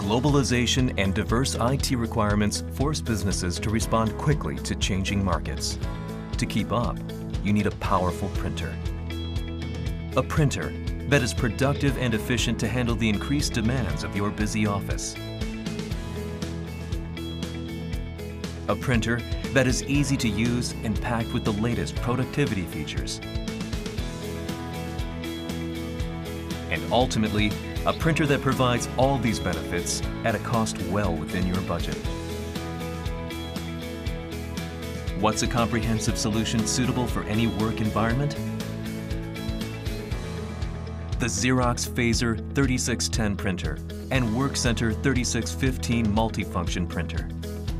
Globalization and diverse IT requirements force businesses to respond quickly to changing markets. To keep up, you need a powerful printer. A printer that is productive and efficient to handle the increased demands of your busy office. A printer that is easy to use and packed with the latest productivity features. And ultimately, a printer that provides all these benefits at a cost well within your budget. What's a comprehensive solution suitable for any work environment? The Xerox Phaser 3610 printer and WorkCentre 3615 multifunction printer.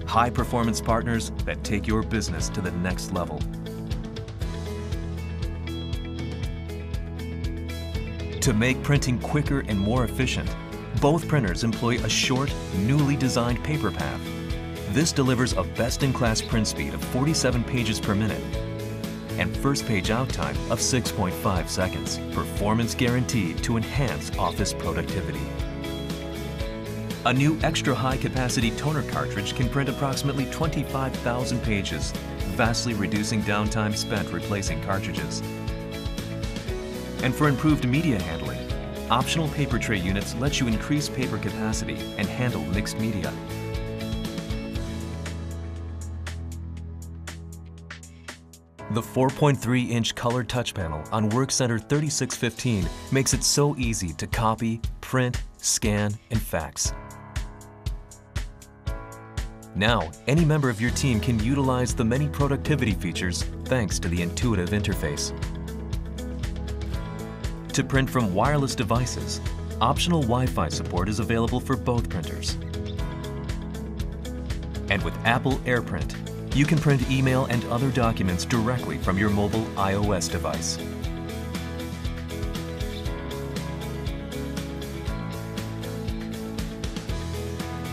High performance partners that take your business to the next level. To make printing quicker and more efficient, both printers employ a short, newly designed paper path. This delivers a best-in-class print speed of 47 pages per minute and first page out time of 6.5 seconds. Performance guaranteed to enhance office productivity. A new extra high capacity toner cartridge can print approximately 25,000 pages, vastly reducing downtime spent replacing cartridges. And for improved media handling, optional paper tray units let you increase paper capacity and handle mixed media. The 4.3-inch color touch panel on WorkCentre 3615 makes it so easy to copy, print, scan, and fax. Now, any member of your team can utilize the many productivity features thanks to the intuitive interface. To print from wireless devices, optional Wi-Fi support is available for both printers. And with Apple AirPrint, you can print email and other documents directly from your mobile iOS device.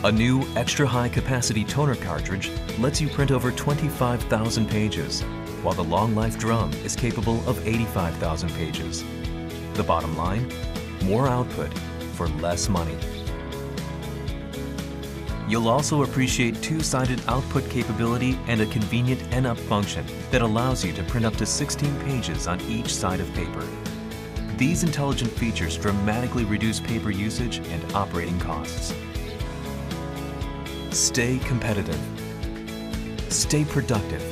A new extra high capacity toner cartridge lets you print over 25,000 pages, while the long life drum is capable of 85,000 pages. The bottom line? More output for less money. You'll also appreciate two-sided output capability and a convenient N-Up function that allows you to print up to 16 pages on each side of paper. These intelligent features dramatically reduce paper usage and operating costs. Stay competitive. Stay productive.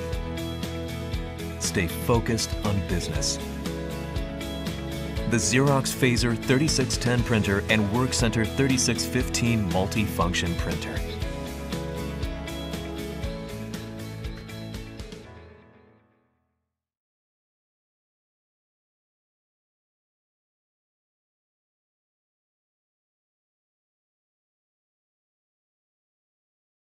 Stay focused on business. The Xerox Phaser 3610 printer and WorkCentre 3615 multi-function printer.